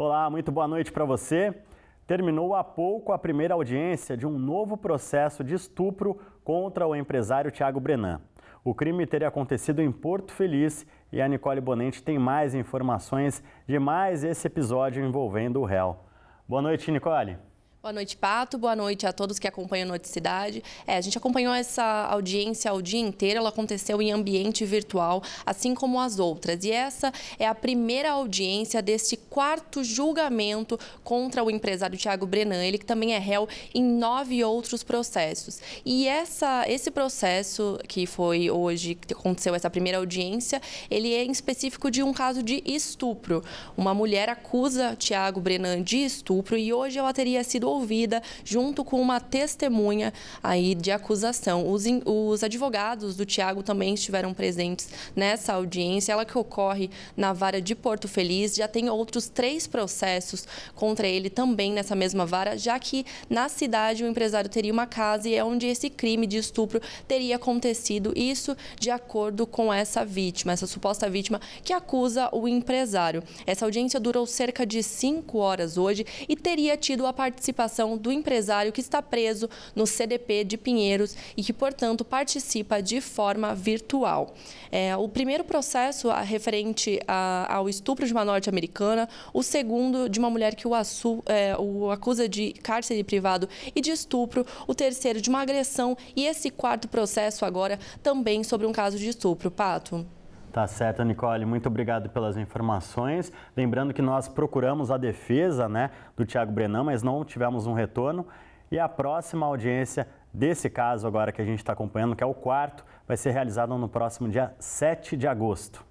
Olá, muito boa noite para você. Terminou há pouco a primeira audiência de um novo processo de estupro contra o empresário Tiago Brenan. O crime teria acontecido em Porto Feliz e a Nicole Bonente tem mais informações de mais esse episódio envolvendo o réu. Boa noite, Nicole. Boa noite, Pato. Boa noite a todos que acompanham a Noticidade. É, a gente acompanhou essa audiência o dia inteiro, ela aconteceu em ambiente virtual, assim como as outras. E essa é a primeira audiência deste quarto julgamento contra o empresário Tiago Brenan, ele que também é réu em nove outros processos. E essa, esse processo que foi hoje, que aconteceu essa primeira audiência, ele é em específico de um caso de estupro. Uma mulher acusa Tiago Brenan de estupro e hoje ela teria sido junto com uma testemunha aí de acusação. Os, os advogados do Tiago também estiveram presentes nessa audiência, ela que ocorre na vara de Porto Feliz, já tem outros três processos contra ele também nessa mesma vara, já que na cidade o empresário teria uma casa e é onde esse crime de estupro teria acontecido, isso de acordo com essa vítima, essa suposta vítima que acusa o empresário. Essa audiência durou cerca de cinco horas hoje e teria tido a participação participação do empresário que está preso no CDP de Pinheiros e que, portanto, participa de forma virtual. É, o primeiro processo referente a, ao estupro de uma norte-americana, o segundo de uma mulher que o, assu, é, o acusa de cárcere privado e de estupro, o terceiro de uma agressão e esse quarto processo agora também sobre um caso de estupro. Pato. Tá certo, Nicole. Muito obrigado pelas informações. Lembrando que nós procuramos a defesa né, do Tiago Brenan, mas não tivemos um retorno. E a próxima audiência desse caso agora que a gente está acompanhando, que é o quarto, vai ser realizada no próximo dia 7 de agosto.